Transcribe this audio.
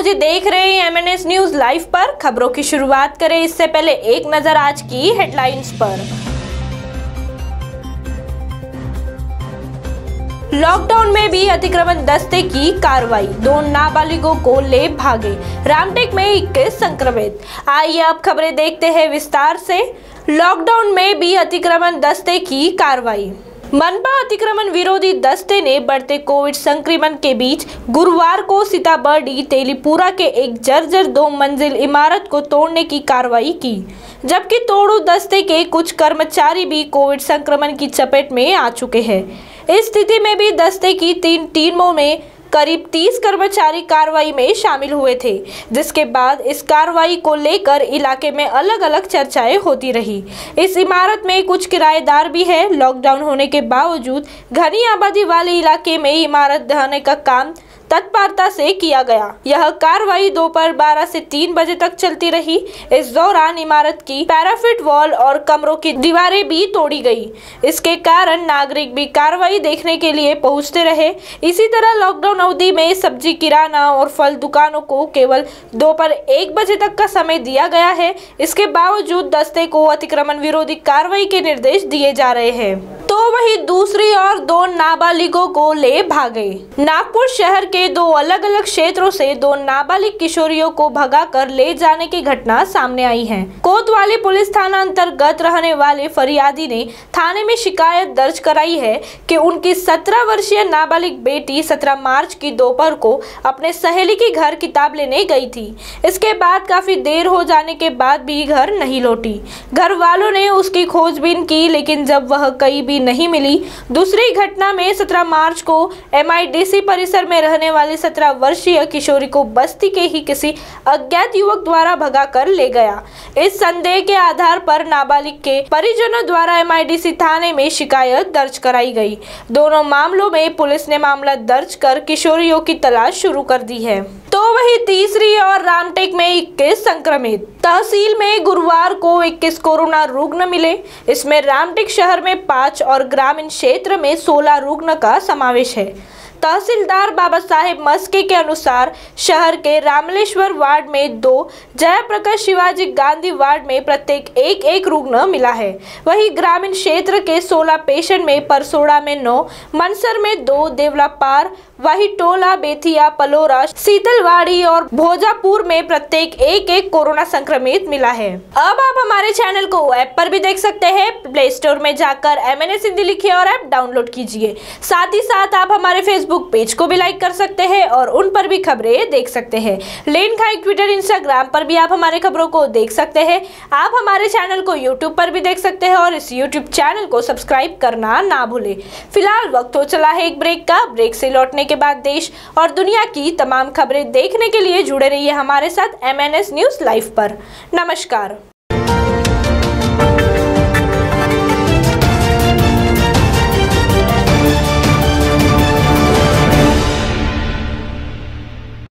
मुझे देख रहे हैं एमएनएस न्यूज़ लाइव पर। खबरों की शुरुआत करें। इससे पहले एक नज़र आज की हेडलाइंस पर। लॉकडाउन में भी अतिक्रमण दस्ते की कार्रवाई। दो नाबालिगों को ले भागे। रामटेक में 21 संक्रमित। आइए अब खबरें देखते हैं विस्तार से। लॉकडाउन में भी अतिक्रमण दस्ते की कार्रवाई। मनपा अतिक्रमण विरोधी दस्ते ने बढ़ते कोविड संक्रमण के बीच गुरुवार को सीताबर्डी, तेलीपुरा के एक जर्जर दो मंजिल इमारत को तोड़ने की कार्रवाई की। जबकि तोड़ू दस्ते के कुछ कर्मचारी भी कोविड संक्रमण की चपेट में आ चुके हैं। इस स्थिति में भी दस्ते की तीन टीमों में करीब 30 कर्मचारी कार्रवाई में शामिल हुए थे, जिसके बाद इस कार्रवाई को लेकर इलाके में अलग अलग चर्चाएँ होती रही। इस इमारत में कुछ किराएदार भी है। लॉकडाउन होने के बावजूद घनी आबादी वाले इलाके में इमारत ढहाने का काम तत्परता से किया गया। यह कार्रवाई दोपहर 12 से तीन बजे तक चलती रही। इस दौरान इमारत की पैराफिट वॉल और कमरों की दीवारें भी तोड़ी गई। इसके कारण नागरिक भी कार्रवाई देखने के लिए पहुँचते रहे। इसी तरह लॉकडाउन अवधि में सब्ज़ी, किराना और फल दुकानों को केवल दोपहर एक बजे तक का समय दिया गया है। इसके बावजूद दस्ते को अतिक्रमण विरोधी कार्रवाई के निर्देश दिए जा रहे हैं। वही दूसरी ओर दो नाबालिगों को ले भागे। नागपुर शहर के दो अलग अलग क्षेत्रों से दो नाबालिग किशोरियों को भगाकर ले जाने की घटना सामने आई है। कोतवाली पुलिस थाना अंतर्गत रहने वाले फरियादी ने थाने में शिकायत दर्ज कराई है कि उनकी 17 वर्षीय नाबालिग बेटी 17 मार्च की दोपहर को अपने सहेली के घर किताब लेने गई थी। इसके बाद काफ़ी देर हो जाने के बाद भी घर नहीं लौटी। घर वालों ने उसकी खोजबीन की, लेकिन जब वह कहीं भी नहीं मिली। दूसरी घटना में 17 मार्च को एमआईडीसी परिसर में रहने वाली 17 वर्षीय किशोरी को बस्ती के ही किसी अज्ञात युवक द्वारा भगाकर ले गया। इस संदेह के आधार पर नाबालिग के परिजनों द्वारा एमआईडीसी थाने में शिकायत दर्ज कराई गई। दोनों मामलों में पुलिस ने मामला दर्ज कर किशोरियों की तलाश शुरू कर दी है। तो वही तीसरी और रामटेक में 21 संक्रमित। तहसील में गुरुवार को 21 कोरोना रुग्ण मिले। इसमें रामटेक शहर में पाँच और ग्रामीण क्षेत्र में 16 रुग्ण का समावेश है। तहसीलदार बाबा साहेब मस्के के अनुसार शहर के रामलेश्वर वार्ड में दो, जयप्रकाश शिवाजी गांधी वार्ड में प्रत्येक एक एक रुग्ण मिला है। वहीं ग्रामीण क्षेत्र के 16 पेशेंट में परसोड़ा में नौ मनसर में दो देवला पार वही टोला बेथिया पलोरा, शीतलवाड़ी और भोजापुर में प्रत्येक एक एक कोरोना संक्रमित मिला है। अब आप हमारे चैनल को ऐप पर भी देख सकते हैं। प्ले स्टोर में जाकर एम एन हिंदी लिखिए और ऐप डाउनलोड कीजिए। साथ ही साथ आप हमारे फेसबुक पेज को भी लाइक कर सकते हैं और उन पर भी खबरें देख सकते हैं। लेन खाई ट्विटर इंस्टाग्राम पर भी आप हमारे खबरों को देख सकते हैं। आप हमारे चैनल को यूट्यूब पर भी देख सकते हैं और इस यूट्यूब चैनल को सब्सक्राइब करना ना भूले। फ़िलहाल वक्त हो चला है एक ब्रेक का। ब्रेक से लौटने के बाद देश और दुनिया की तमाम खबरें देखने के लिए जुड़े रहिए हमारे साथ एमएनएस न्यूज़ लाइव पर। नमस्कार।